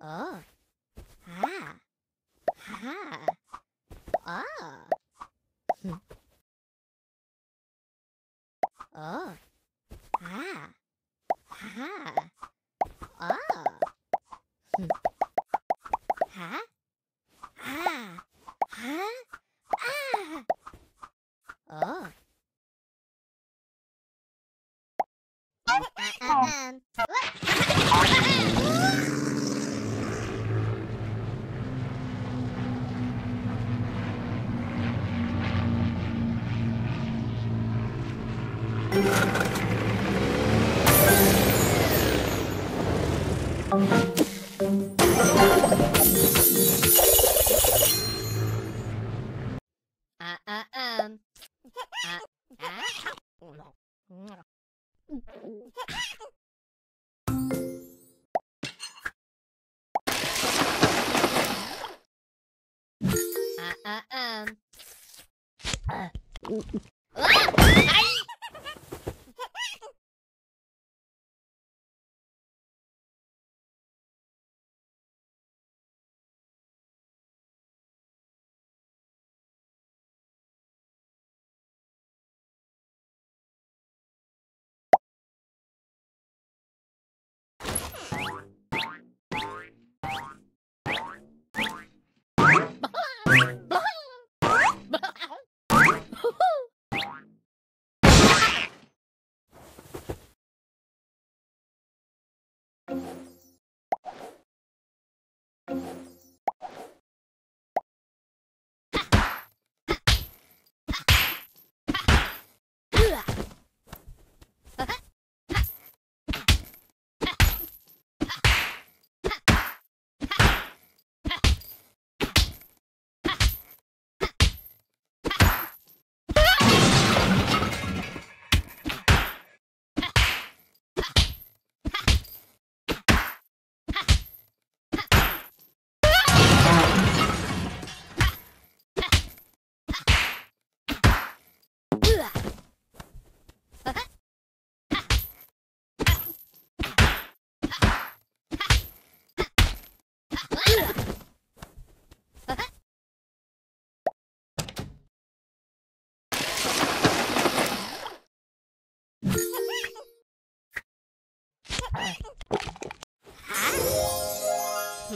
Oh. Ha. Ha. Oh. Hm. Oh. Ha. Ha. Oh. Hm. Ha. Ha. Ha. Ah. Oh. Uh, um. あ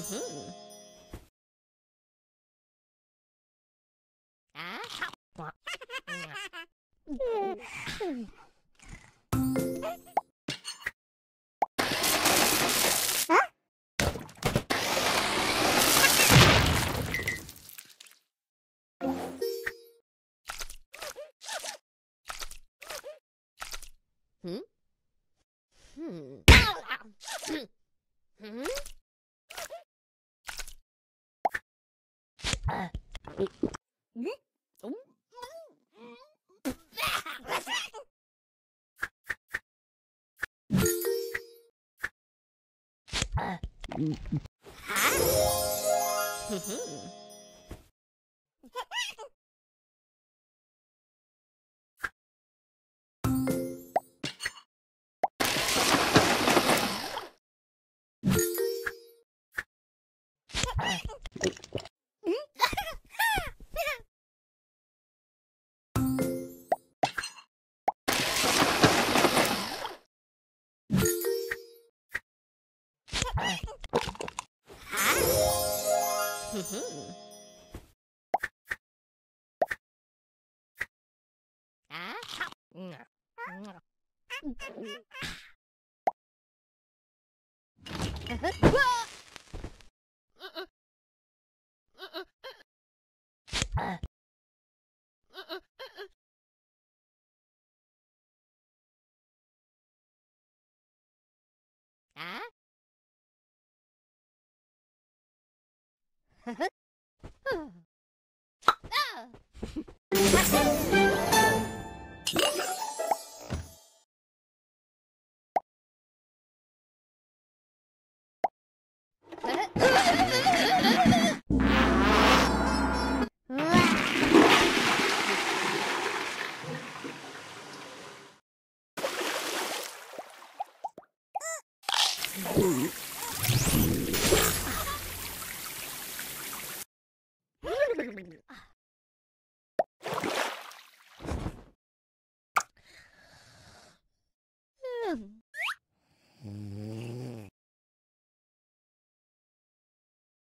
Hmm. Hmm? hmm. hmm? again. Thank you. ふう わ